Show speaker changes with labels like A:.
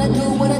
A: wanna do what I